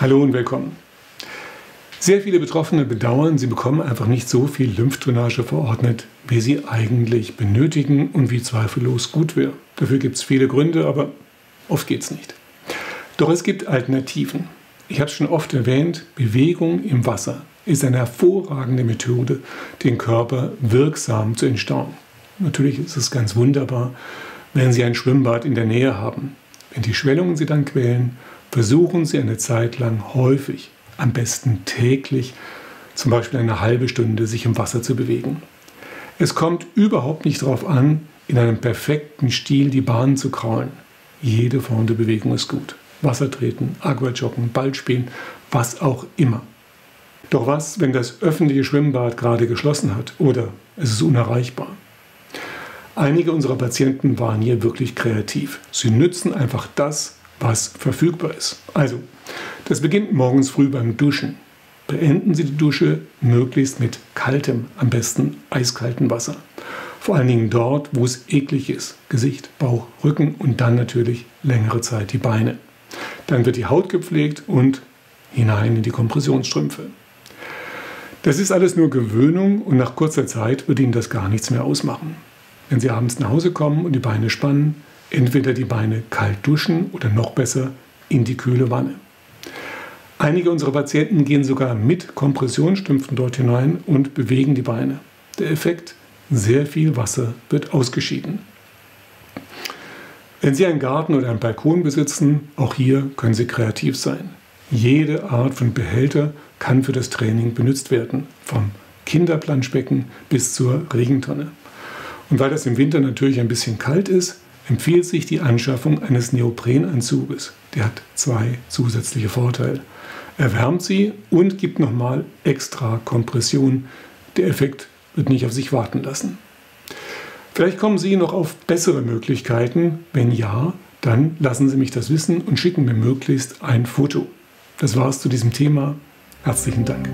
Hallo und willkommen. Sehr viele Betroffene bedauern, sie bekommen einfach nicht so viel Lymphdrainage verordnet, wie sie eigentlich benötigen und wie zweifellos gut wäre. Dafür gibt es viele Gründe, aber oft geht es nicht. Doch es gibt Alternativen. Ich habe es schon oft erwähnt, Bewegung im Wasser ist eine hervorragende Methode, den Körper wirksam zu entstauen. Natürlich ist es ganz wunderbar, wenn Sie ein Schwimmbad in der Nähe haben. Wenn die Schwellungen Sie dann quälen, versuchen Sie eine Zeit lang häufig, am besten täglich, zum Beispiel eine halbe Stunde sich im Wasser zu bewegen. Es kommt überhaupt nicht darauf an, in einem perfekten Stil die Bahn zu kraulen. Jede Form der Bewegung ist gut. Wasser treten, Aquajoggen, Ball spielen, was auch immer. Doch was, wenn das öffentliche Schwimmbad gerade geschlossen hat oder es ist unerreichbar? Einige unserer Patienten waren hier wirklich kreativ. Sie nützen einfach das, was verfügbar ist. Also, das beginnt morgens früh beim Duschen. Beenden Sie die Dusche möglichst mit kaltem, am besten eiskaltem Wasser. Vor allen Dingen dort, wo es eklig ist. Gesicht, Bauch, Rücken und dann natürlich längere Zeit die Beine. Dann wird die Haut gepflegt und hinein in die Kompressionsstrümpfe. Das ist alles nur Gewöhnung und nach kurzer Zeit wird Ihnen das gar nichts mehr ausmachen. Wenn Sie abends nach Hause kommen und die Beine spannen, entweder die Beine kalt duschen oder noch besser in die kühle Wanne. Einige unserer Patienten gehen sogar mit Kompressionsstümpfen dort hinein und bewegen die Beine. Der Effekt, sehr viel Wasser wird ausgeschieden. Wenn Sie einen Garten oder einen Balkon besitzen, auch hier können Sie kreativ sein. Jede Art von Behälter kann für das Training benutzt werden, vom Kinderplanschbecken bis zur Regentonne. Und weil das im Winter natürlich ein bisschen kalt ist, empfiehlt sich die Anschaffung eines Neoprenanzuges. Der hat zwei zusätzliche Vorteile. Er wärmt sie und gibt nochmal extra Kompression. Der Effekt wird nicht auf sich warten lassen. Vielleicht kommen Sie noch auf bessere Möglichkeiten. Wenn ja, dann lassen Sie mich das wissen und schicken mir möglichst ein Foto. Das war's zu diesem Thema. Herzlichen Dank.